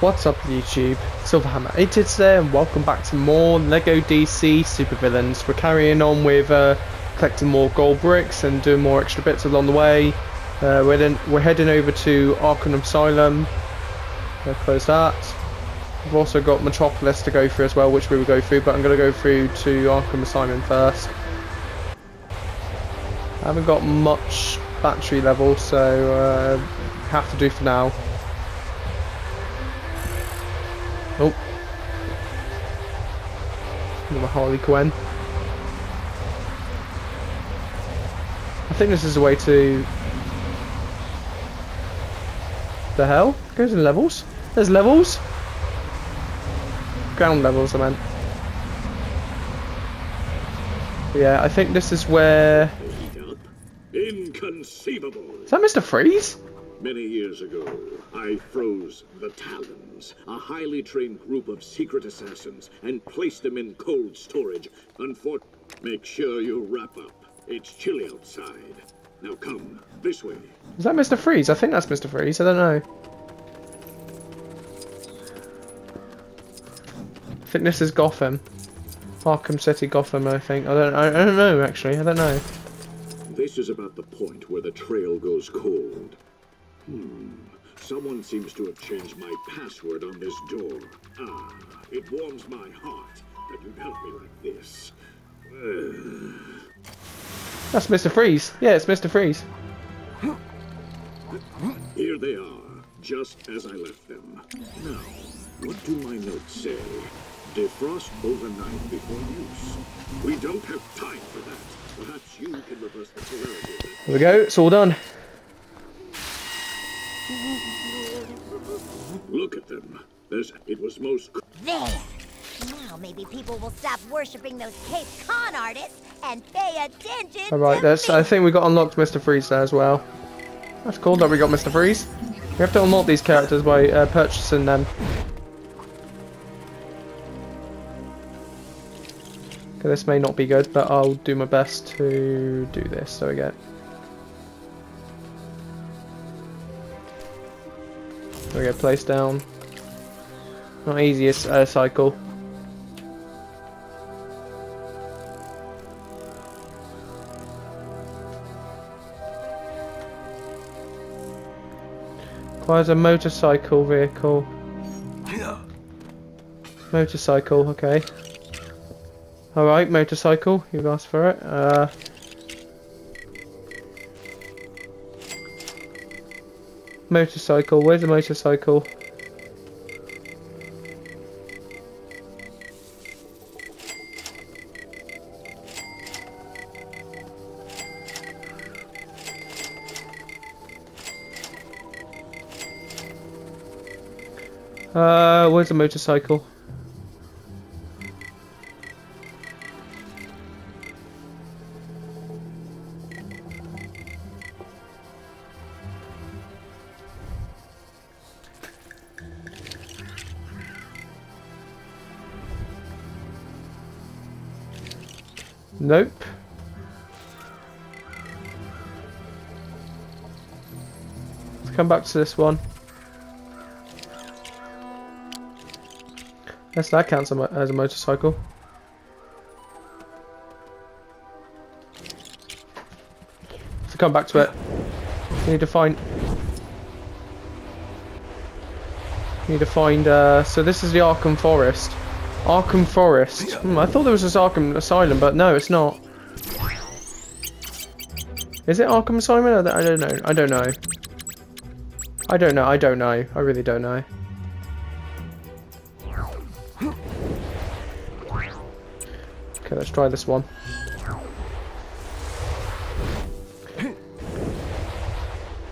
What's up YouTube? Silverhammer 88 today and welcome back to more LEGO DC Supervillains. We're carrying on with uh, collecting more gold bricks and doing more extra bits along the way. Uh, we're, then, we're heading over to Arkham Asylum. Close that. We've also got Metropolis to go through as well, which we will go through, but I'm going to go through to Arkham Asylum first. I haven't got much battery level, so uh, have to do for now. Another Harley Quinn. I think this is the way to... The hell? Goes in levels? There's levels? Ground levels, I meant. Yeah, I think this is where... Inconceivable! Is that Mr. Freeze? Many years ago, I froze the Talons, a highly trained group of secret assassins, and placed them in cold storage. Unfor- Make sure you wrap up. It's chilly outside. Now come, this way. Is that Mr. Freeze? I think that's Mr. Freeze, I don't know. I think this is Gotham. Arkham City, Gotham, I think. I don't, I, I don't know, actually. I don't know. This is about the point where the trail goes cold. Hmm. Someone seems to have changed my password on this door. Ah, it warms my heart that you'd help me like this. That's Mr. Freeze. Yeah, it's Mr. Freeze. Here they are, just as I left them. Now, what do my notes say? Defrost overnight before use. We don't have time for that. Perhaps you can reverse the polarity of Here we go. It's all done. Look at them. There's, it was most There! Now maybe people will stop worshipping those Cape Con artists and pay attention All right, to that's. I think we got unlocked Mr. Freeze there as well. That's cool that we got Mr. Freeze. We have to unlock these characters by uh, purchasing them. Okay, this may not be good, but I'll do my best to do this. There we go. We go, place down. Not easiest uh, cycle. Requires a motorcycle vehicle. Motorcycle, okay. Alright, motorcycle, you've asked for it. Uh, motorcycle, where's the motorcycle? Uh, where's the motorcycle? Come back to this one. Yes, that counts as a motorcycle. So come back to it. We need to find. We Need to find. Uh, so this is the Arkham Forest. Arkham Forest. Hmm, I thought there was this Arkham Asylum, but no, it's not. Is it Arkham Asylum? I don't know. I don't know. I don't know. I don't know. I really don't know. Okay, let's try this one.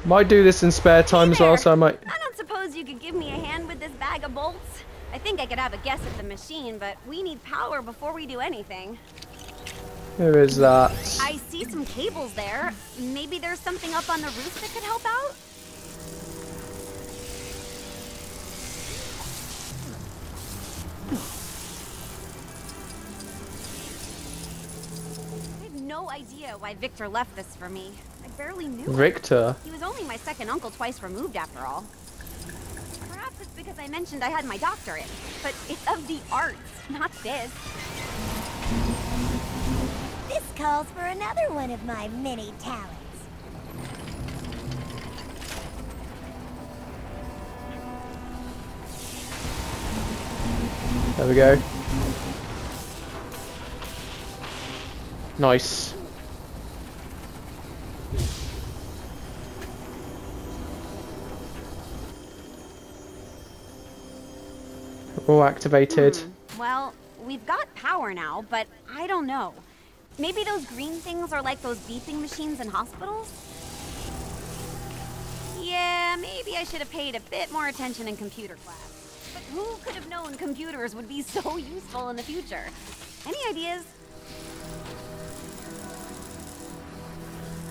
Might do this in spare time as well, so I might. I don't suppose you could give me a hand with this bag of bolts? I think I could have a guess at the machine, but we need power before we do anything. Here is that. I see some cables there. Maybe there's something up on the roof that could help out? Idea why Victor left this for me. I barely knew him. Victor. He was only my second uncle twice removed after all. Perhaps it's because I mentioned I had my doctorate, but it's of the arts, not this. This calls for another one of my many talents. There we go. Nice. All activated. Hmm. Well, we've got power now, but I don't know. Maybe those green things are like those beeping machines in hospitals? Yeah, maybe I should have paid a bit more attention in computer class. But who could have known computers would be so useful in the future? Any ideas?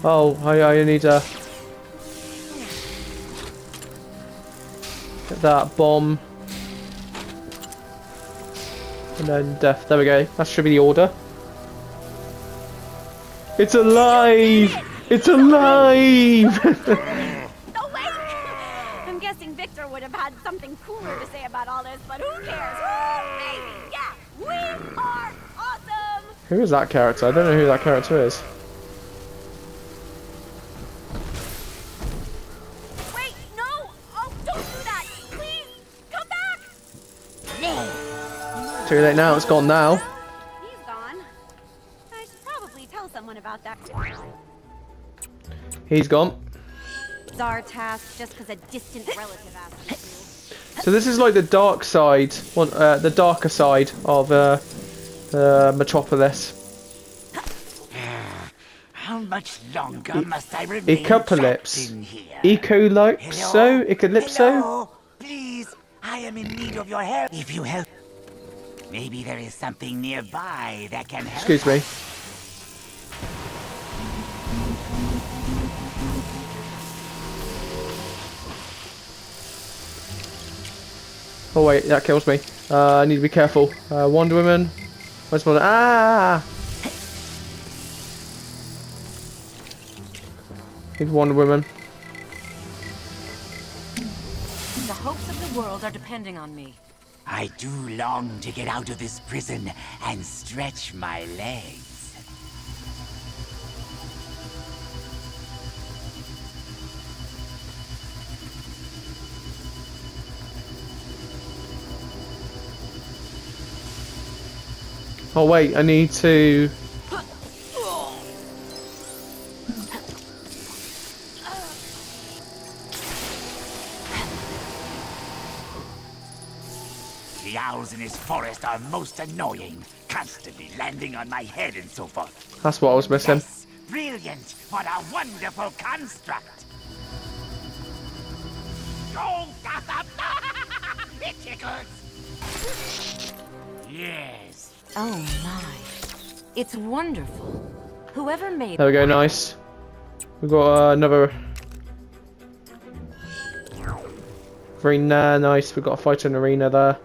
Oh, I, I need to get that bomb. And then death. There we go. That should be the order. It's alive! It's alive! Oh, wait! I'm guessing Victor would have had something cooler to say about all this, but who cares? Woo, baby! Yeah! We are awesome! who is that character? I don't know who that character is. Too late now, it's gone now. He's gone. I should probably tell someone about that. He's gone. It's task just because a distant relative asked me to. So this is like the dark side, one, uh, the darker side of uh, uh, Metropolis. How much longer must I remain trapped Ecopolypse. in here? Ecolypso? Ecalypso? Hello? Please, I am in need of your help. If you help, maybe there is something nearby that can help. Excuse me. Oh wait, that kills me. Uh, I need to be careful. Uh, Wonder Woman. Where's Wonder? Ah! Need Wonder Woman. The hopes of the world are depending on me. I do long to get out of this prison and stretch my legs. Oh wait, I need to. Forest are most annoying, constantly landing on my head and so forth. That's what I was missing. Yes, brilliant! What a wonderful construct! Go, Gotham! it tickles! Yes, Oh my. It's wonderful. Whoever made There we go, nice. We've got uh, another. Arena, nice. We've got a fight in arena there.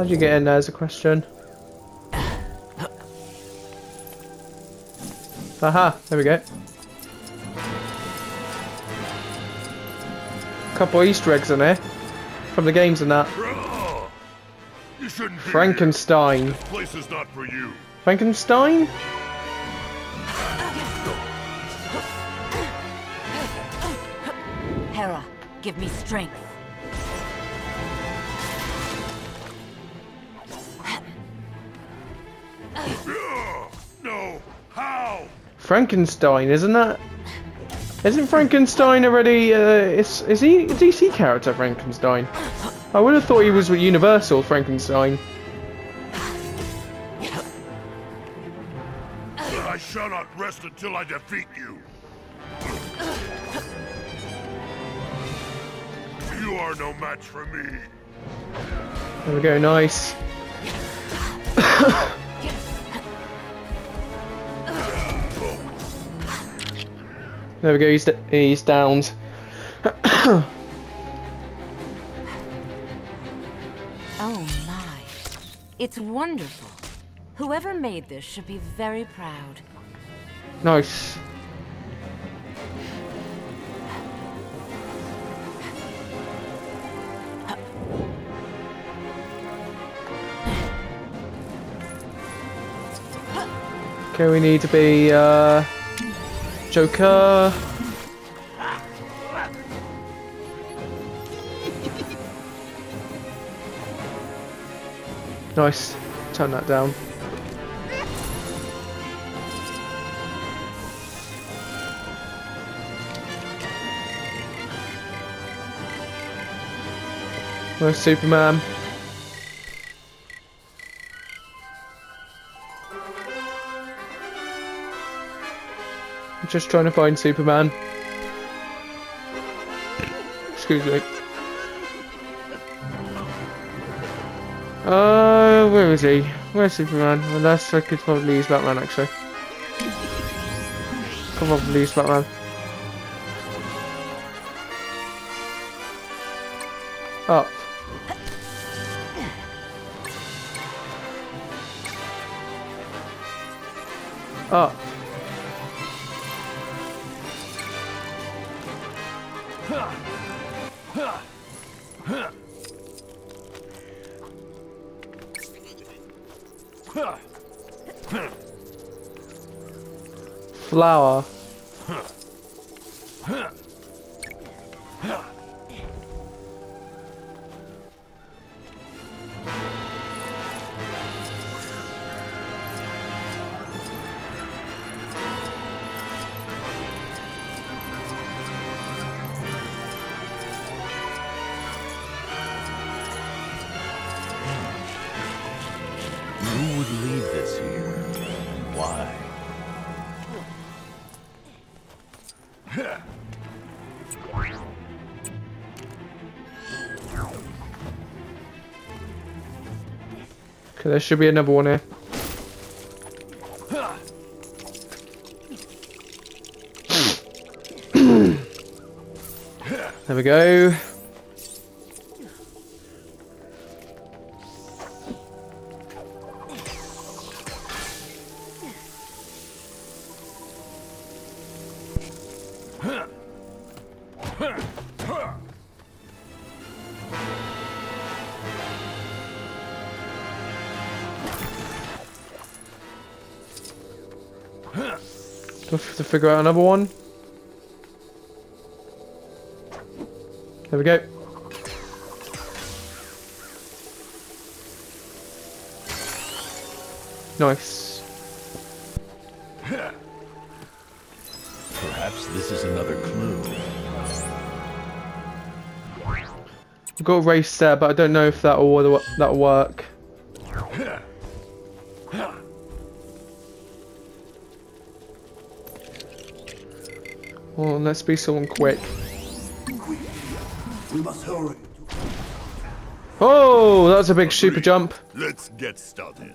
How'd you get in there is a question. Aha, there we go. Couple Easter eggs in here. From the games and that. You shouldn't Frankenstein. This place is not for you. Frankenstein? Hera, give me strength. No. How? Frankenstein, isn't that? Isn't Frankenstein already? Uh, is is he a DC character? Frankenstein. I would have thought he was with Universal. Frankenstein. I shall not rest until I defeat you. You are no match for me. There we go. Nice. There we go, he's, he's downed. oh my. It's wonderful. Whoever made this should be very proud. Nice. Okay, we need to be, uh... Joker. Nice. Turn that down. Where's Superman? Just trying to find Superman. Excuse me. Uh, where is he? Where's Superman? Unless I could probably use Batman actually. Could probably use Batman. Up. Up. Flower. There should be another one here. there we go. Have to figure out another one? There we go. Nice. Perhaps this is another clue. I've got a race there, but I don't know if that'll that'll work. Well, let's be someone quick. We must hurry. Oh, that's a big super jump. Let's get started.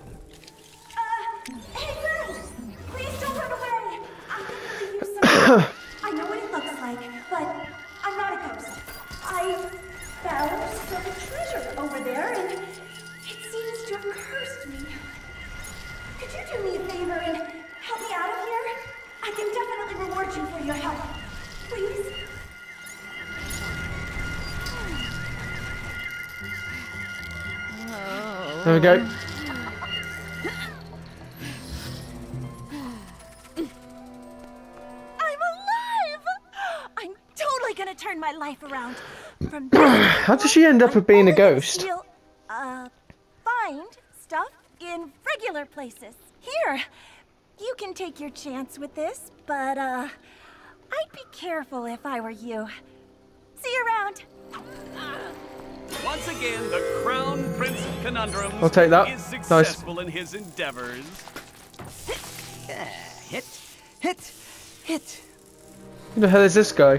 Around. From How does she end up with being a ghost? Steal, uh, find stuff in regular places. Here, you can take your chance with this, but uh, I'd be careful if I were you. See you around. Once again, the Crown Prince of Conundrums I'll take that. is Nice. in his endeavors. Hit, hit, hit. Who the hell is this guy?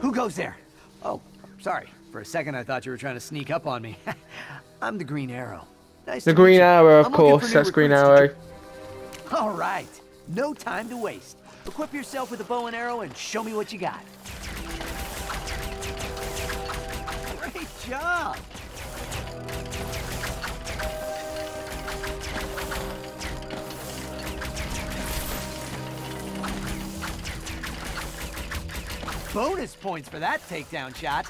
Who goes there? Oh, sorry. For a second, I thought you were trying to sneak up on me. I'm the Green Arrow. Nice The to meet Green you. Arrow, of I'm course. That's Green recruits to Arrow. All right. No time to waste. Equip yourself with a bow and arrow and show me what you got. Great job. Bonus points for that takedown shot.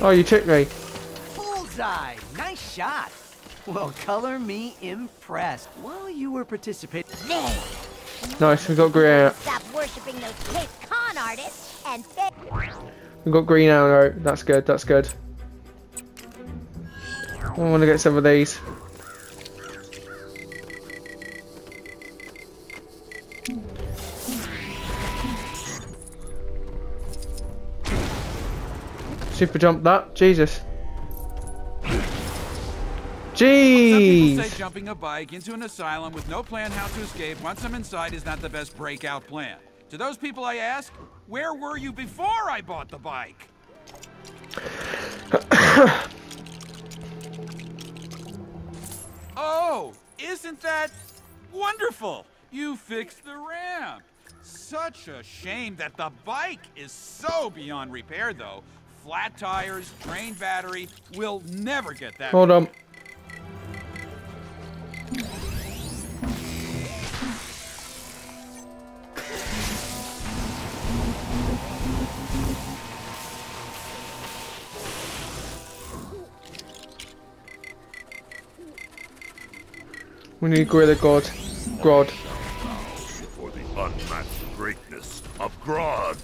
Oh, you tricked me. Bullseye! Nice shot! Well, color me impressed. While you were participating... There. Nice, we got green. Stop worshipping those Cape Con artists and. We got green arrow. That's good. That's good. I want to get some of these. Super jump that. Jesus. Some people say jumping a bike into an asylum with no plan how to escape once I'm inside is not the best breakout plan. To those people I ask, where were you before I bought the bike? oh, isn't that wonderful? You fixed the ramp. Such a shame that the bike is so beyond repair, though. Flat tires, drained battery, we'll never get that. Hold on. We need Gorilla Grodd. God. For the unmatched greatness of Grodd.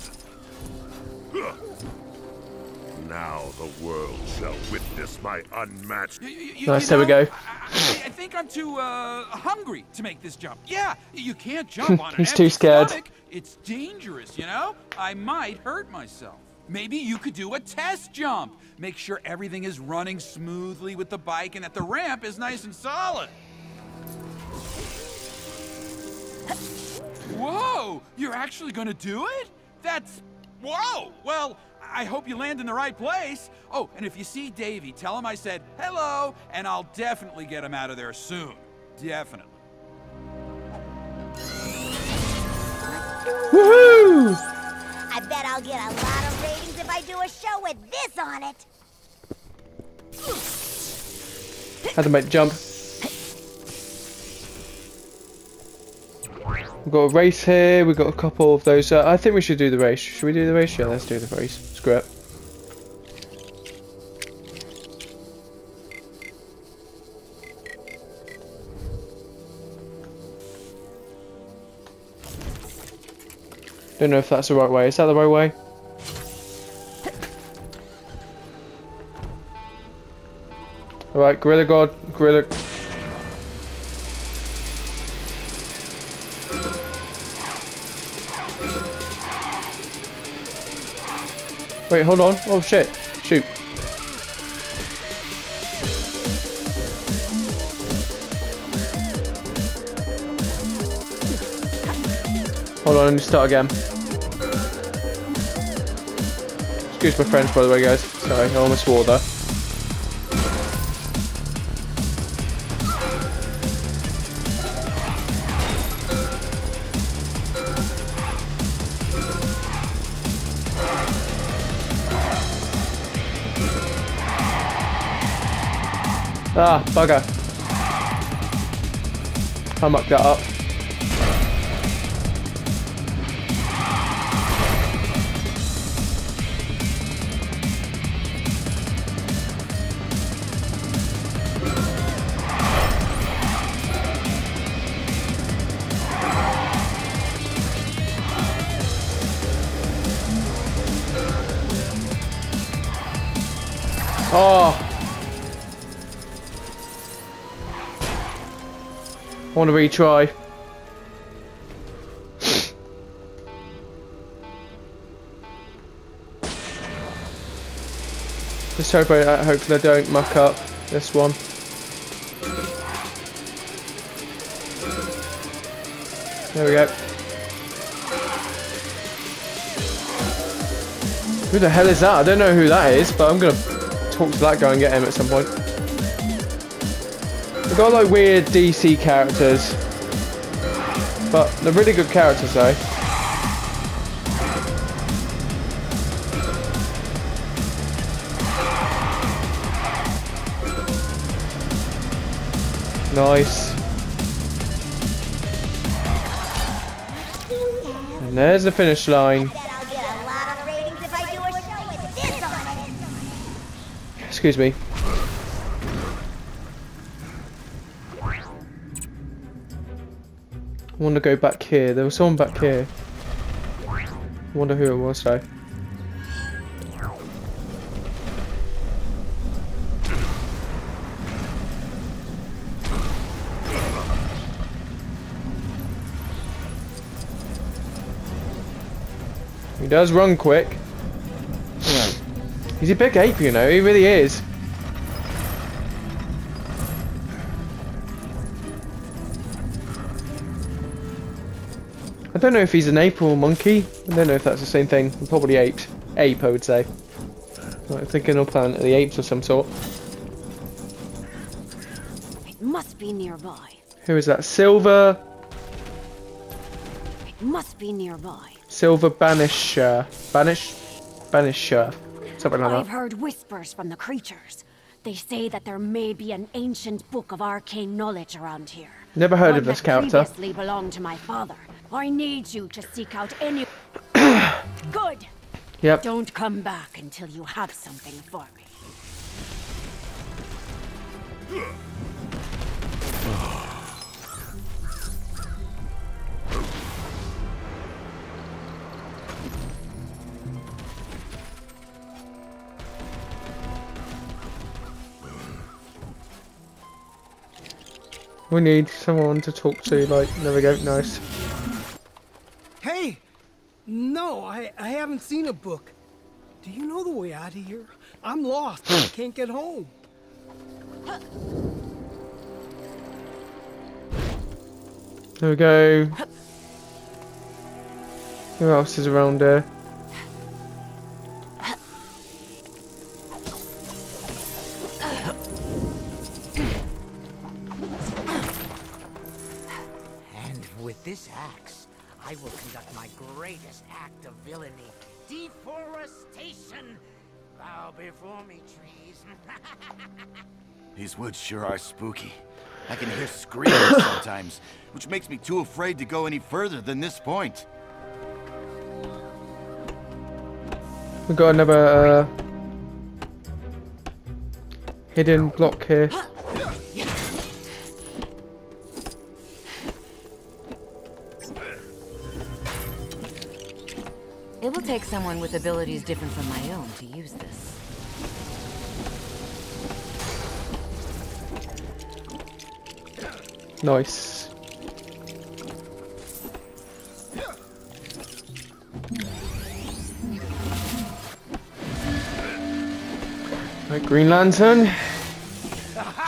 Huh. Now the world shall witness my unmatched. You- you- you Nice, there we go. I, I think I'm too uh, hungry to make this jump. Yeah, you can't jump on an He's empty too scared. stomach. It's dangerous, you know? I might hurt myself. Maybe you could do a test jump. Make sure everything is running smoothly with the bike and that the ramp is nice and solid. Whoa! You're actually gonna do it? That's. Whoa! Well, I hope you land in the right place. Oh, and if you see Davy, tell him I said hello, and I'll definitely get him out of there soon. Definitely. Woohoo! I bet I'll get a lot of ratings if I do a show with this on it. Had to make jump. We've got a race here. We've got a couple of those. Uh, I think we should do the race. Should we do the race? Yeah, let's do the race. Screw it. Don't know if that's the right way. Is that the right way? Alright, Gorilla Grodd, Gorilla... Wait, hold on. Oh shit. Shoot. Hold on, let me start again. Excuse my French, by the way, guys. Sorry, I almost swore there. Ah, bugger. I mucked that up. Oh. Want to retry. Just hope I, I hopefully I don't muck up this one. There we go. Who the hell is that? I don't know who that is, but I'm gonna talk to that guy and get him at some point. Got like weird DC characters, but they're really good characters though. Nice. And there's the finish line. Excuse I'll I want to go back here. There was someone back here. I wonder who it was though. He does run quick. He's a big ape, you know, he really is. I don't know if he's an ape or a monkey. I don't know if that's the same thing. Probably ape. Ape, I would say. I'm thinking of Planet of the Apes of some sort. It must be nearby. Who is that? Silver... It must be nearby. Silver Banisher. Banish? Banisher. Something like I've that. heard whispers from the creatures. They say that there may be an ancient book of arcane knowledge around here. Never heard One of this character. previously belonged to my father. I need you to seek out any. Good. Yep. Don't come back until you have something for me. We need someone to talk to, like, there we go, nice. No, I, I haven't seen a book. Do you know the way out of here? I'm lost. I can't get home. There we go. Who else is around here? Villainy deforestation. Bow before me, trees. These woods sure are spooky. I can hear screams sometimes, which makes me too afraid to go any further than this point. We got another uh, hidden block here. Take someone with abilities different from my own to use this. Nice. Right, Green Lantern.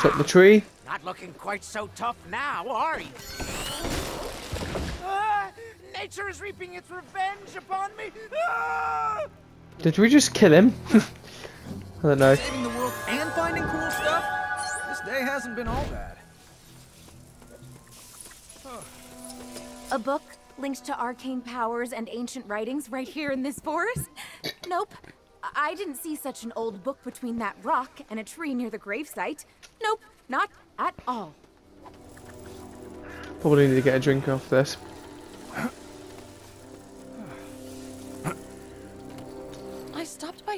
Chop the tree. Not looking quite so tough now, are you? Nature is reaping its revenge upon me. Ah! Did we just kill him? I don't know. Saving the world and finding cool stuff? This day hasn't been all bad. A book linked to arcane powers and ancient writings right here in this forest? Nope. I I didn't see such an old book between that rock and a tree near the gravesite. Nope, not at all. Probably need to get a drink off this.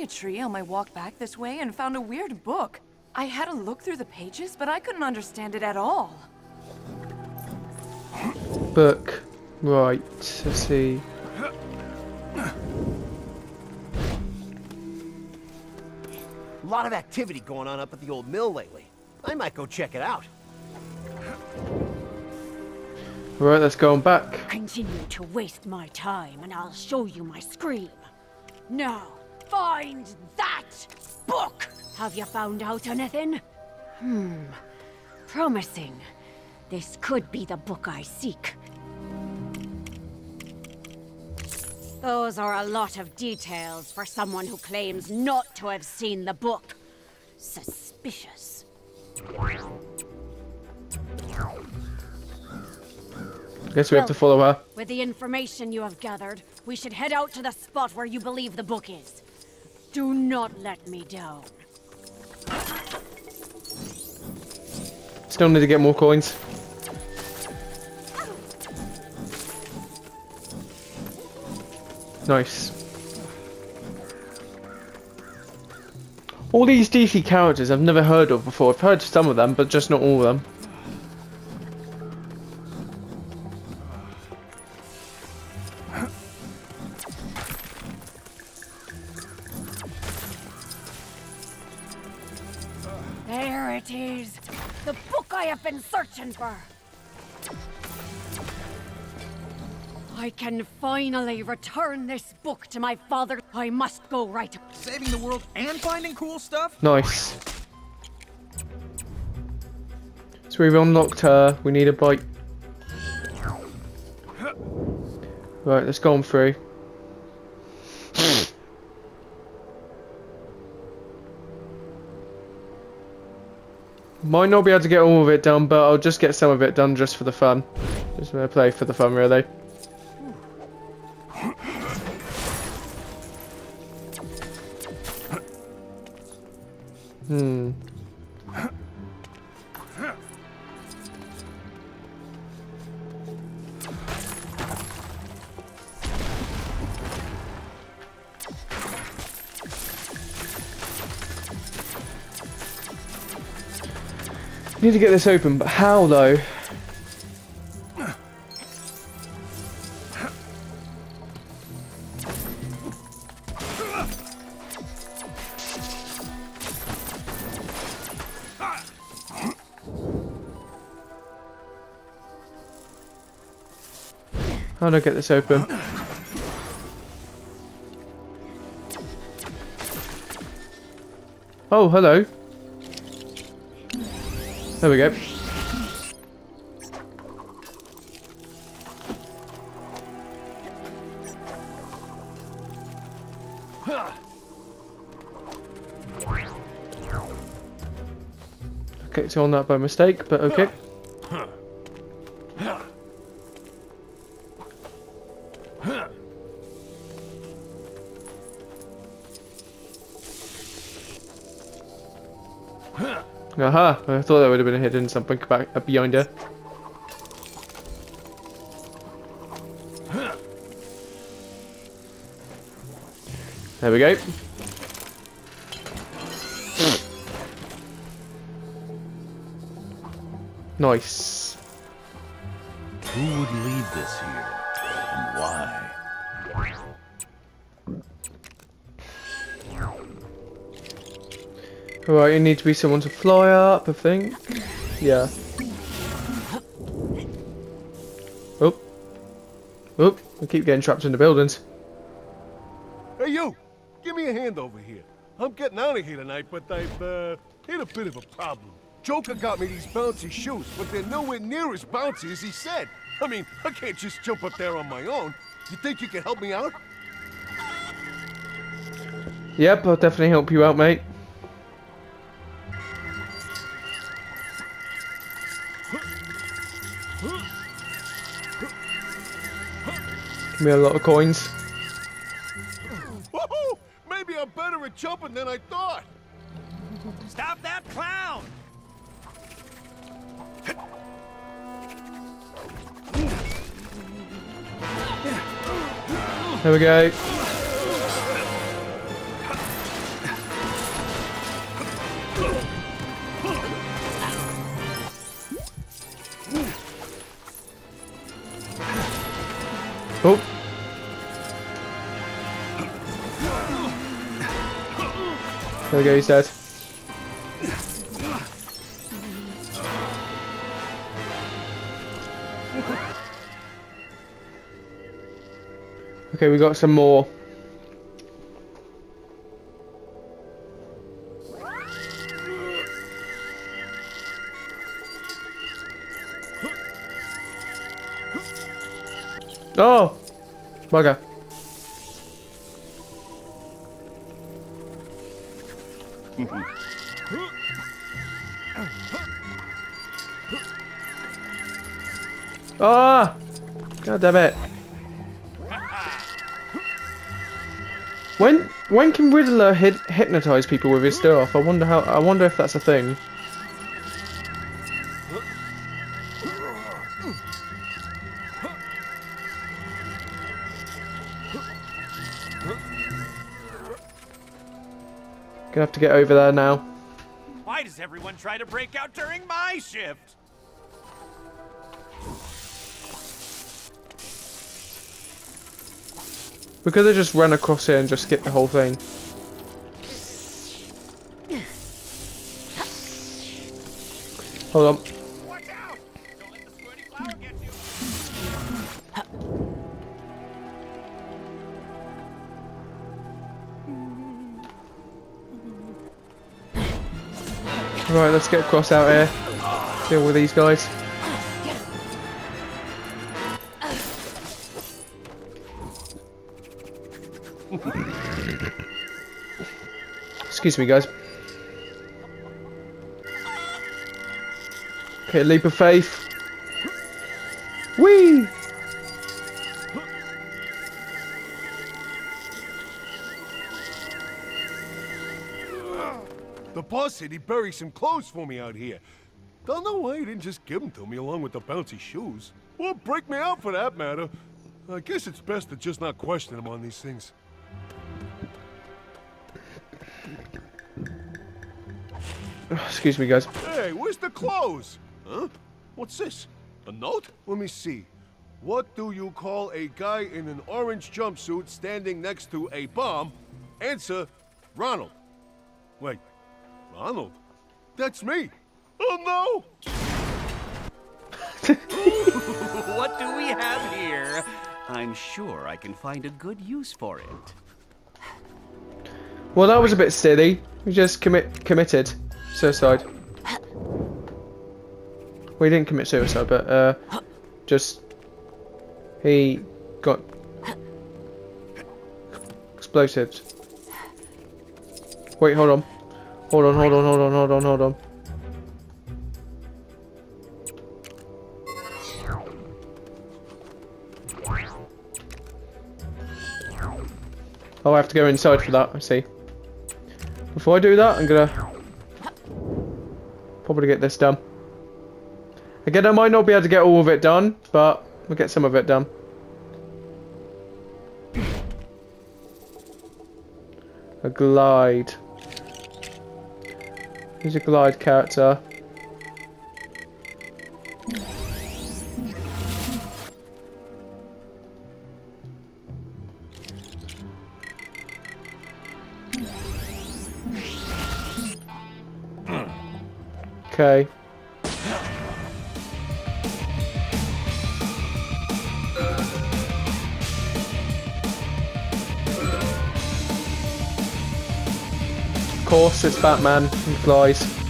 A tree on my walk back this way and found a weird book. I had a look through the pages, but I couldn't understand it at all. Book. Right, let's see. A lot of activity going on up at the old mill lately. I might go check it out. Right, let's go on back. Continue to waste my time and I'll show you my scream. Now, find that book! Have you found out anything? Hmm. Promising. This could be the book I seek. Those are a lot of details for someone who claims not to have seen the book. Suspicious. Guess we have to follow her. With the information you have gathered, we should head out to the spot where you believe the book is. Do not let me down. Still need to get more coins. Nice. All these DC characters I've never heard of before. I've heard some of them, but just not all of them. There it is. The book I have been searching for. I can finally return this book to my father. I must go right. Saving the world and finding cool stuff? Nice. So we've unlocked her. We need a bite. Right, let's go on through. Might not be able to get all of it done, but I'll just get some of it done just for the fun. Just gonna play for the fun, really. Hmm. Need to get this open, but how though? How do I get this open? Oh, hello. There we go. Clicked on that by mistake, but okay. Aha! I thought that would have been hidden something back up behind her. There we go. Nice. Who would leave this here? Alright, you need to be someone to fly up, I think. Yeah. Oh. Oh, I keep getting trapped in the buildings. Hey, you! Give me a hand over here. I'm getting out of here tonight, but I've, uh, hit a bit of a problem. Joker got me these bouncy shoes, but they're nowhere near as bouncy as he said. I mean, I can't just jump up there on my own. You think you can help me out? Yep, I'll definitely help you out, mate. Me a lot of coins. Woohoo! Maybe I'm better at jumping than I thought. Stop that clown! There we go. Oh. There we go, he's dead. Okay, we got some more. Oh! Bugger. Ah! God damn it. When when can Riddler hypnotize people with his stuff? I wonder how. I wonder if that's a thing. Get over there now. Why does everyone try to break out during my shift? We could have just run across here and just skip the whole thing. Hold on. Right, let's get across out here. Deal with these guys. Excuse me, guys. Okay, leap of faith. Whee! Said he'd bury some clothes for me out here. Don't know why he didn't just give them to me along with the bouncy shoes. Or break me out for that matter. I guess it's best to just not question him on these things. Excuse me, guys. Hey, where's the clothes? Huh? What's this? A note? Let me see. What do you call a guy in an orange jumpsuit standing next to a bomb? Answer, Ronald. Wait, Ronald? That's me. Oh no! what do we have here? I'm sure I can find a good use for it. Well, that was a bit silly. We just commit committed suicide. We didn't commit suicide, but uh, just he got explosives. Wait, hold on. Hold on, hold on, hold on, hold on, hold on. Oh, I have to go inside for that, I see. Before I do that, I'm gonna probably get this done. Again, I might not be able to get all of it done, but we'll get some of it done. A glide. Here's a glide character. Okay. Of course, it's Batman. He flies.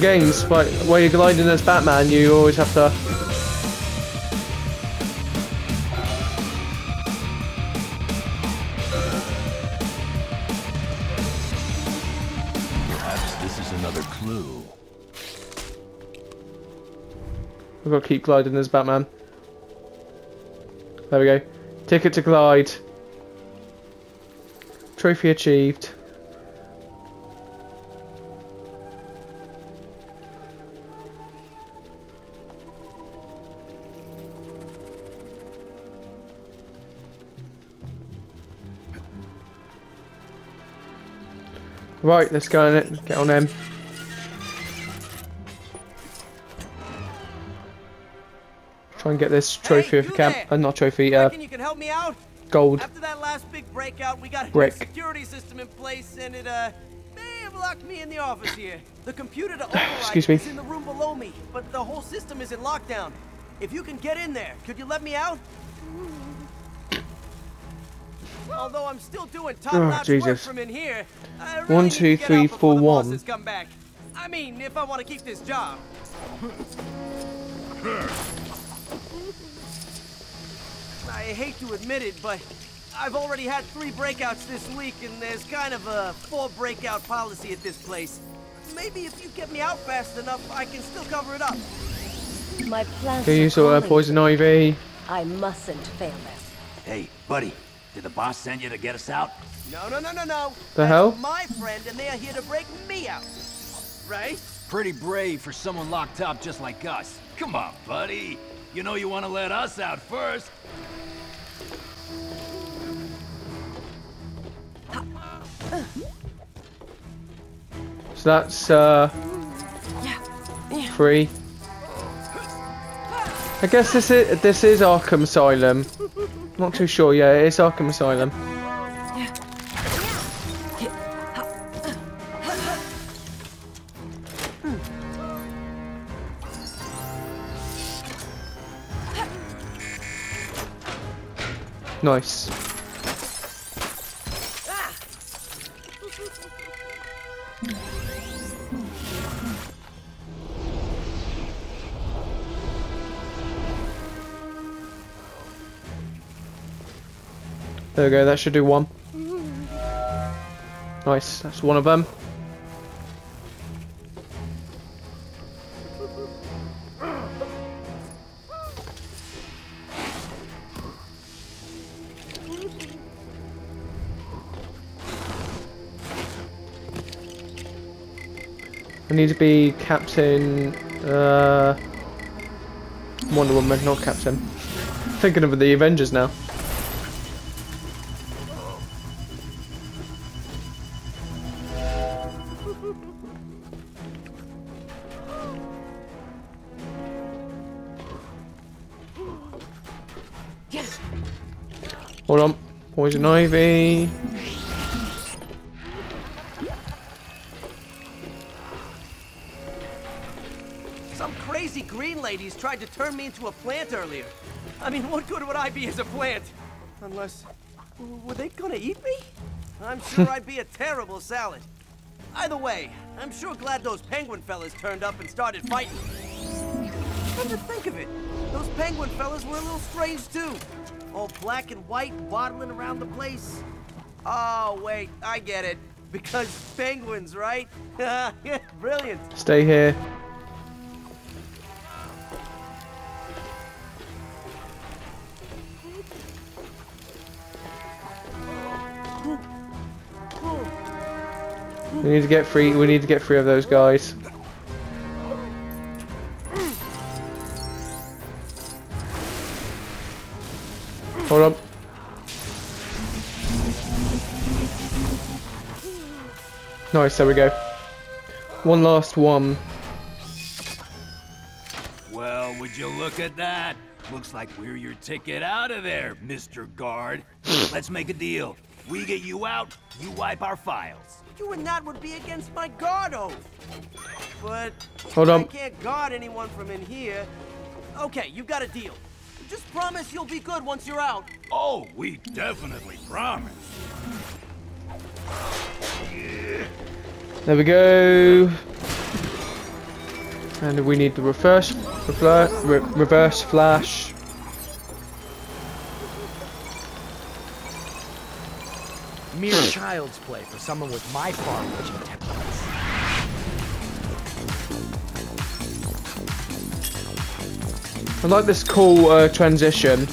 Games, like, where you're gliding as Batman, you always have to... Perhaps this is another clue. We've got to keep gliding as Batman. There we go. Ticket to glide. Trophy achieved. Right, let's go on it. Get on him. Try and get this trophy if we can. Uh, not trophy, uh, you can help me out? gold. After that last big breakout, we got a Brick. security system in place, and it uh may have locked me in the office here. The computer to override Excuse me. is in the room below me, but the whole system is in lockdown. If you can get in there, could you let me out? Although I'm still doing top Oh, notch work Jesus. from in here, I really One, need to two, get three, out before four, the one. bosses come back. I mean, if I want to keep this job. I hate to admit it, but I've already had three breakouts this week, and there's kind of a four breakout policy at this place. maybe if you get me out fast enough, I can still cover it up. My plans Can you are use uh, poison ivy? I mustn't fail this. Hey, buddy, did the boss send you to get us out? No, no, no, no, no. The That's hell? my friend, and they are here to break me out. Right? Pretty brave for someone locked up just like us. Come on, buddy. You know you want to let us out first. So that's uh, free. I guess this is this is Arkham Asylum. Not too sure. Yeah, it is Arkham Asylum. Nice. There we go, that should do one. Nice, that's one of them. I need to be Captain uh, Wonder Woman, not Captain. Thinking of the Avengers now. Some crazy green ladies tried to turn me into a plant earlier. I mean, what good would I be as a plant? Unless, were they gonna eat me? I'm sure I'd be a terrible salad. Either way, I'm sure glad those penguin fellas turned up and started fighting. Come to think of it, those penguin fellas were a little strange too. All black and white, waddling around the place. Oh, wait, I get it. Because penguins, right? Brilliant. Stay here. We need to get three. We need to get three of those guys. Nice. There we go. One last one. Well, would you look at that? Looks like we're your ticket out of there, Mr. Guard. Let's make a deal. We get you out, you wipe our files. You and that would be against my guard oath. But Hold on. I on. can't guard anyone from in here. Okay, you've got a deal. Just promise you'll be good once you're out. Oh, we definitely promise. There we go. And we need the reverse, re reverse flash. Mere child's play for someone with my temperaments. I like this cool uh, transition.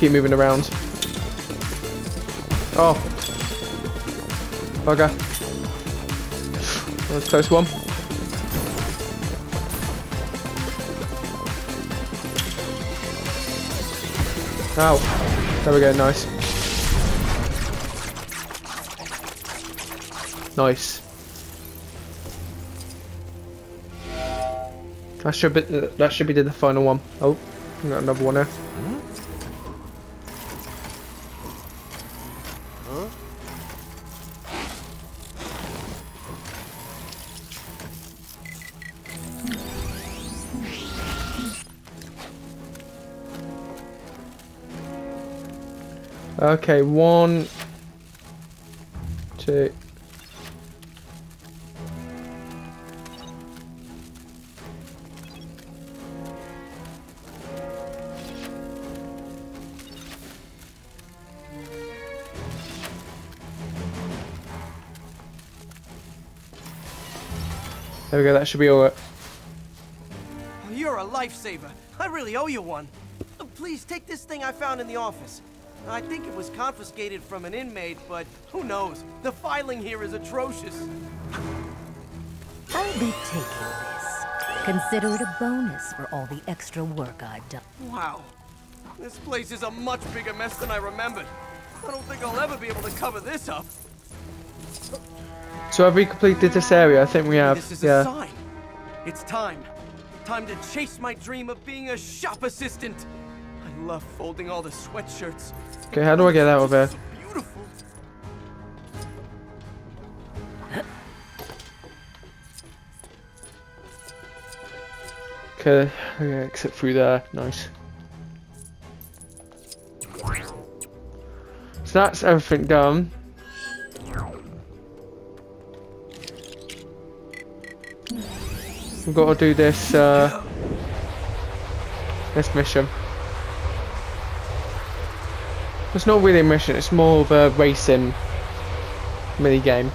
Keep moving around. Oh. Bugger. That's close one. Ow. There we go, nice. Nice. That should be that should be the final one. Oh, got another one there. Okay, one, two. There we go, that should be alright. You're a lifesaver. I really owe you one. Please take this thing I found in the office. I think it was confiscated from an inmate, but who knows? The filing here is atrocious. I'll be taking this. Consider it a bonus for all the extra work I've done. Wow. This place is a much bigger mess than I remembered. I don't think I'll ever be able to cover this up. So have we completed this area? I think we have. This is a sign. It's time. Time to chase my dream of being a shop assistant. I love folding all the sweatshirts. Okay, how do I get out of here? Okay, okay, exit through there. Nice. So that's everything done. We've got to do this, uh, this mission. It's not really a mission, it's more of a racing mini game.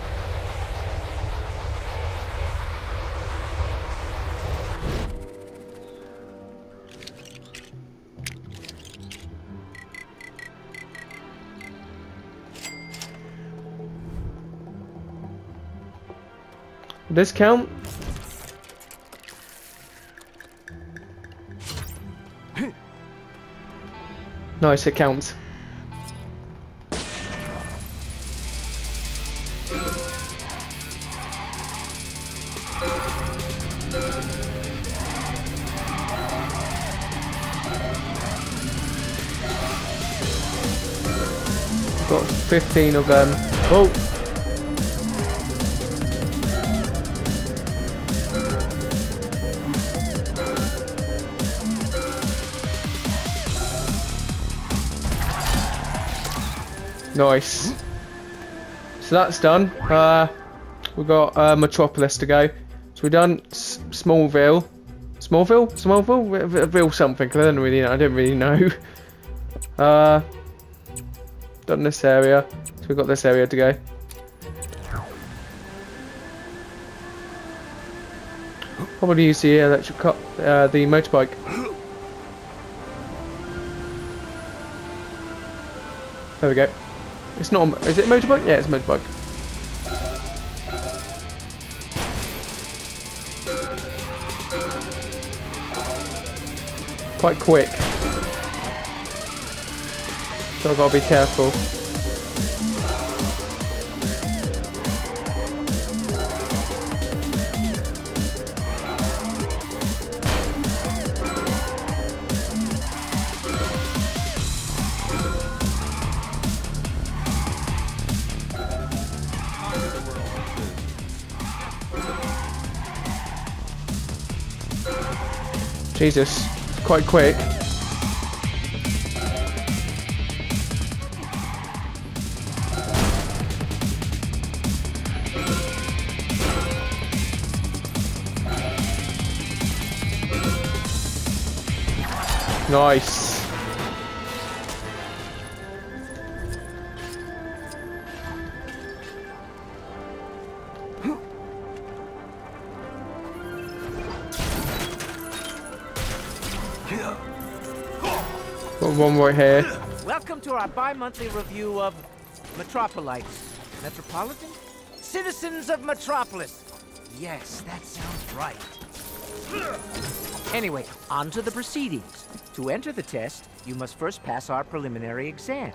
This count? nice, it counts. 15 of them. Oh! Nice. So that's done. Uh, we've got uh, Metropolis to go. So we've done S Smallville. Smallville? Smallville? Real something. I don't really know. I don't really know. Uh, done this area. So we've got this area to go. Probably use the electric car, uh, the motorbike. There we go. It's not. a- Is it motorbike? Yeah, it's a motorbike. Quite quick. So I've got to be careful. Jesus, quite quick. Nice. One here. Welcome to our bi-monthly review of Metropolites. Metropolitan? Citizens of Metropolis. Yes, that sounds right. Anyway, on to the proceedings. To enter the test, you must first pass our preliminary exam.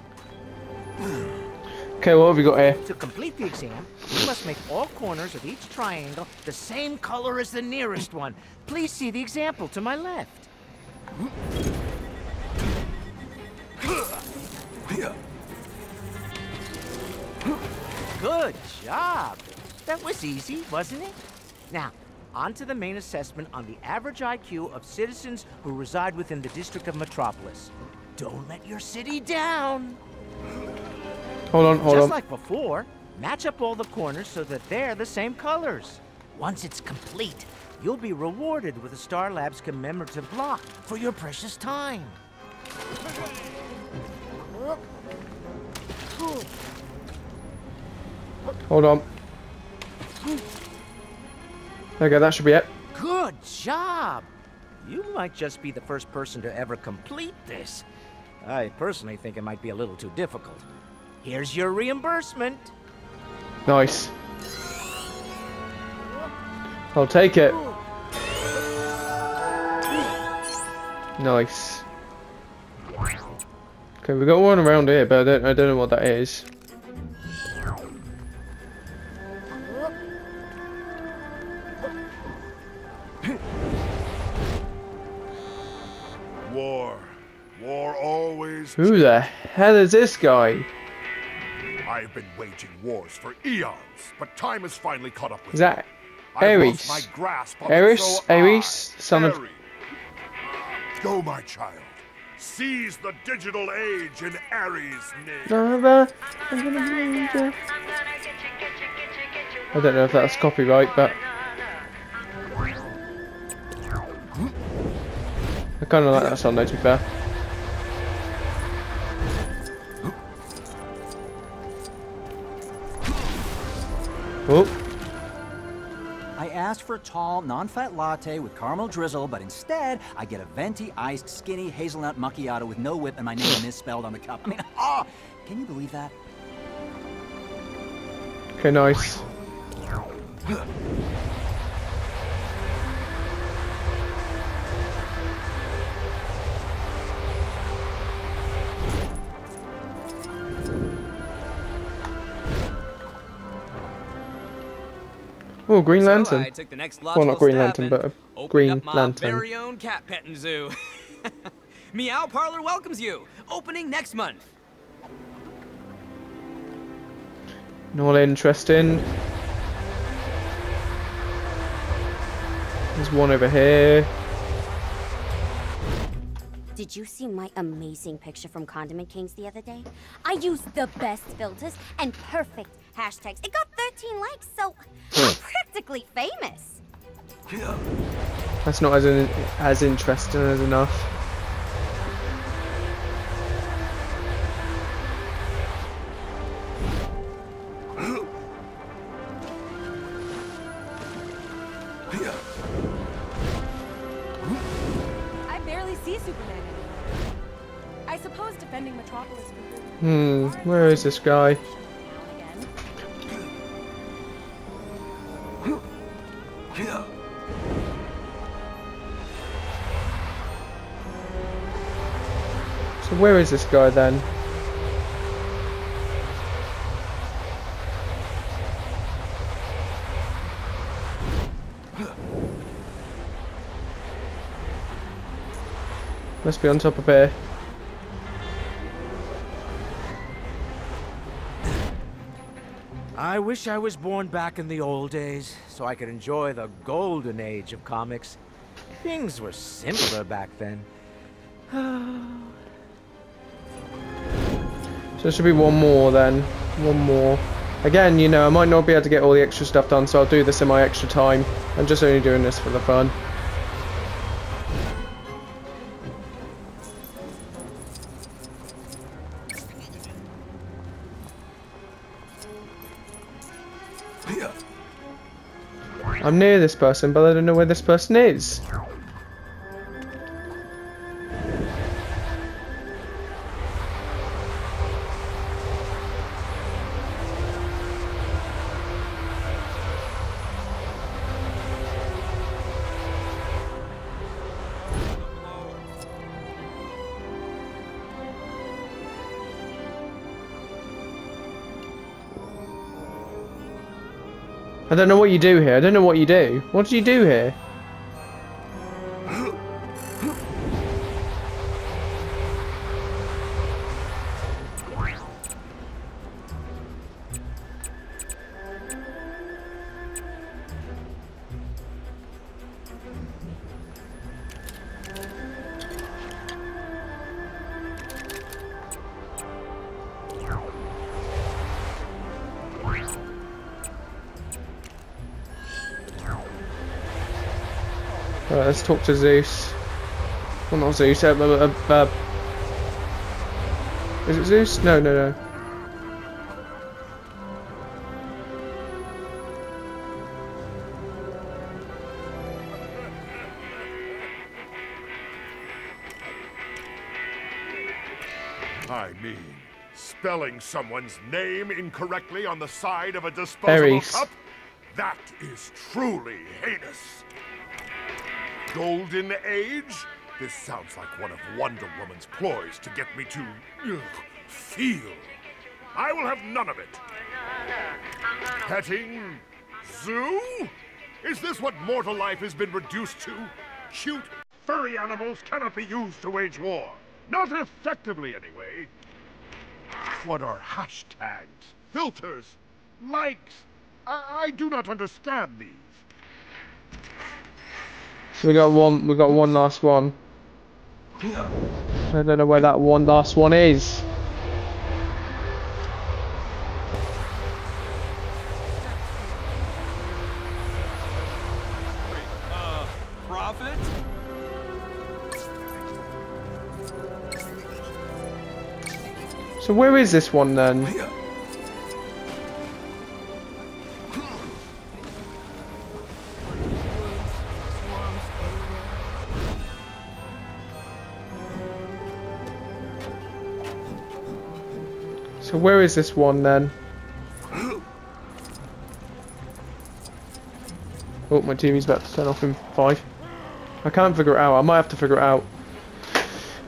Okay, what have we got here? To complete the exam, you must make all corners of each triangle the same color as the nearest one. Please see the example to my left. Good job. That was easy, wasn't it? Now, on to the main assessment on the average IQ of citizens who reside within the District of Metropolis. Don't let your city down. Hold on, hold Just on. Just like before, match up all the corners so that they're the same colors. Once it's complete, you'll be rewarded with a Star Labs commemorative block for your precious time. Hold on. Okay, that should be it. Good job! You might just be the first person to ever complete this. I personally think it might be a little too difficult. Here's your reimbursement. Nice. I'll take it. Nice. Okay, we got one around here, but I don't, I don't know what that is. War. War always. Who the hell is this guy? I've been waging wars for eons, but time has finally caught up with Is that me. Ares? my grasp of it, Ares? so Ares? Son of... Ares, Go, my child. Seize the digital age in Ares' name. I don't know if that's copyright, but... I kind of like that song though, to be fair. For a tall, non-fat latte with caramel drizzle, but instead I get a venti iced skinny hazelnut macchiato with no whip and my name misspelled on the cup. I mean, ah, can you believe that? okay, nice. Oh, Green So Lantern. I took the next well, not Green Lantern, but a Green up my Lantern. very own cat petting zoo. Meow Parlor welcomes you. Opening next month. Not interesting. There's one over here. Did you see my amazing picture from Condiment Kings the other day? I used the best filters and perfect hashtags. It got 13 likes, so I'm practically famous. That's not as in, as interesting as enough. I barely see Superman anymore. I suppose defending Metropolis Hmm, where is this guy? Where is this guy then? Must be on top of here. I wish I was born back in the old days so I could enjoy the golden age of comics. Things were simpler back then. So there should be one more then. One more. Again, you know, I might not be able to get all the extra stuff done, so I'll do this in my extra time. I'm just only doing this for the fun. I'm near this person, but I don't know where this person is. I don't know what you do here. I don't know what you do. What do you do here? talk to Zeus. Well, not Zeus. Uh, uh, uh, uh, is it Zeus? No, no, no. I mean, spelling someone's name incorrectly on the side of a disposable cup? That is truly heinous. Golden Age? This sounds like one of Wonder Woman's ploys to get me to ugh, feel. I will have none of it. Petting zoo? Is this what mortal life has been reduced to? Cute, furry animals cannot be used to wage war. Not effectively, anyway. What are hashtags, filters, likes? I, I do not understand these. We got one. We got one last one. I don't know where that one last one is. So where is this one then? Where is this one then? Oh, my TV's about to turn off in five. I can't figure it out. I might have to figure it out.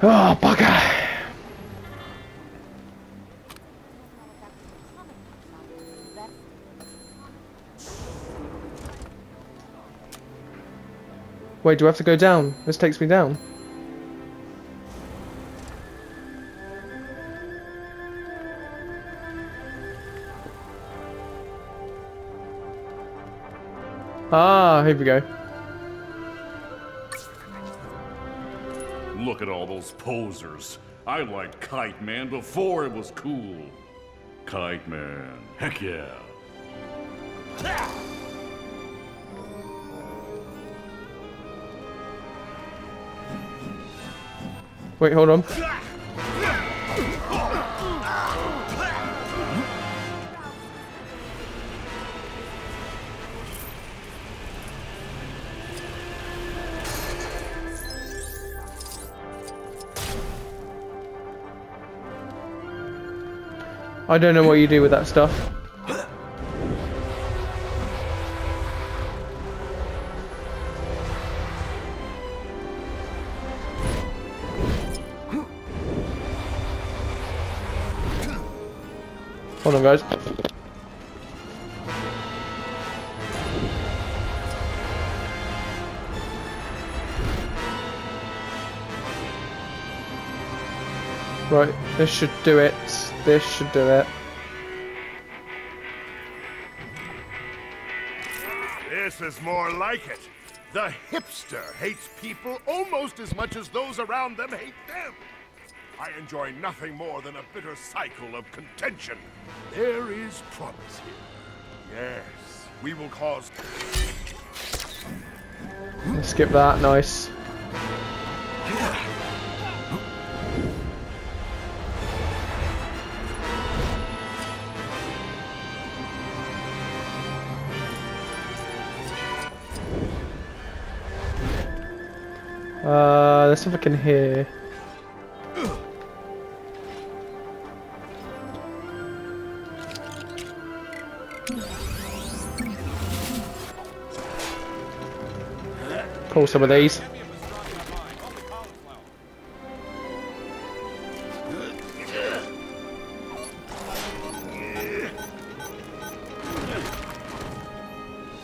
Oh, bugger! Wait, do I have to go down? This takes me down. Ah, here we go. Look at all those posers. I liked Kite Man before it was cool. Kite Man. Heck yeah. Wait, hold on. I don't know what you do with that stuff. Hold on, guys. This should do it. This should do it. This is more like it. The hipster hates people almost as much as those around them hate them. I enjoy nothing more than a bitter cycle of contention. There is promise here. Yes, we will cause... Skip that, nice. Uh, if I can hear. Pull some of these.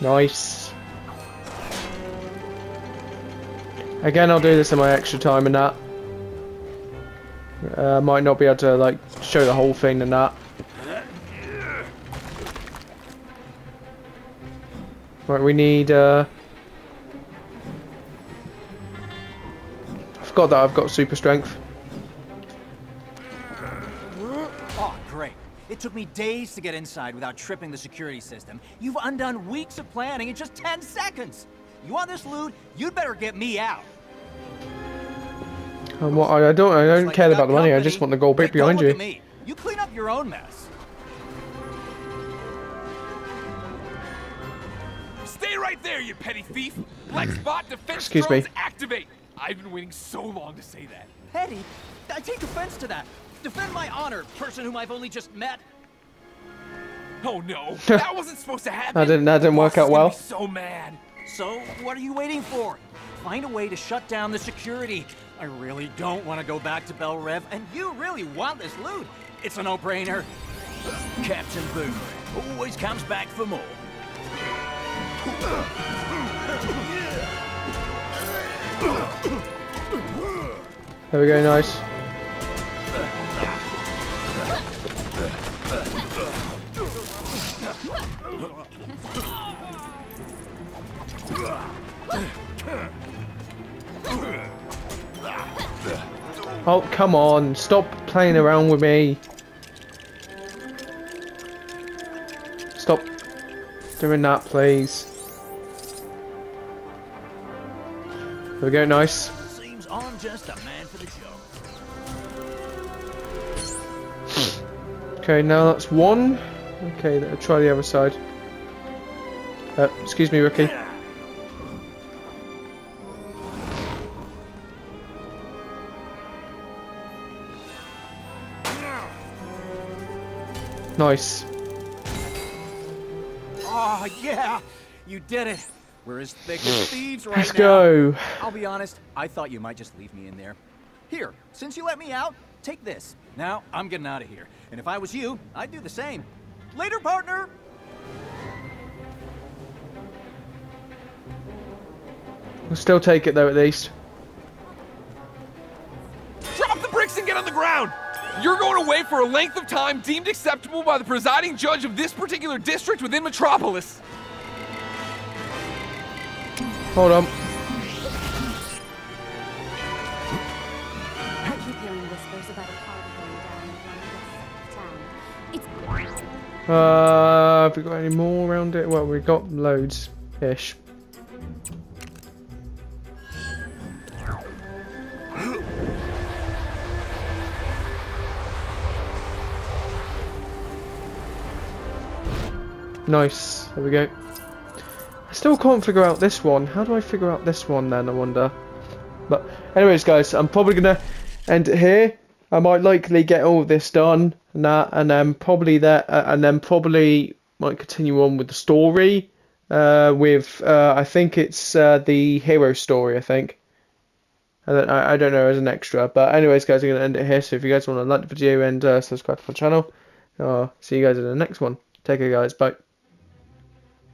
Nice. Again, I'll do this in my extra time and that. Uh, might not be able to like show the whole thing and that. Right, we need. Uh... I forgot that I've got super strength. Oh, great. It took me days to get inside without tripping the security system. You've undone weeks of planning in just 10 seconds. You want this loot? You'd better get me out. Um, what, I I don't. I don't care about the money. I just want the gold brick behind you. me. You clean up your own mess. Stay right there, you petty thief! Black spot defense Excuse me. drones activate! I've been waiting so long to say that. Petty? I take offense to that. Defend my honor, person whom I've only just met. Oh no, that wasn't supposed to happen. That didn't that didn't work out well. so mad. So, what are you waiting for? Find a way to shut down the security. I really don't want to go back to Belle Reve, and you really want this loot. It's a no-brainer. Captain Boomerang always comes back for more. There we go, nice. Oh, come on. Stop playing around with me. Stop doing that, please. There we go, nice. Seems I'm just a man for the job. Okay, now that's one. Okay, let's try the other side. Uh, excuse me, Ricky. Nice. Oh, yeah! You did it! We're as thick as thieves right Let's now. go. I'll be honest, I thought you might just leave me in there. Here, since you let me out, take this. Now, I'm getting out of here. And if I was you, I'd do the same. Later, partner! We'll still take it though, at least. Drop the bricks and get on the ground! You're going away for a length of time deemed acceptable by the presiding judge of this particular district within Metropolis. Hold on. I keep hearing whispers about a party going down in one of town. It's Uh, have we got any more around it? Well, we've got loads Nice. There we go. I still can't figure out this one. How do I figure out this one then, I wonder? But anyways, guys, I'm probably going to end it here. I might likely get all this done and that, and then probably that, uh, and then probably might continue on with the story. Uh, with uh, I think it's uh, the hero story. I think. I don't, I, I don't know as an extra, but anyways, guys, I'm gonna end it here. So if you guys want to like the video and uh, subscribe to my channel, uh, see you guys in the next one. Take care, guys. Bye.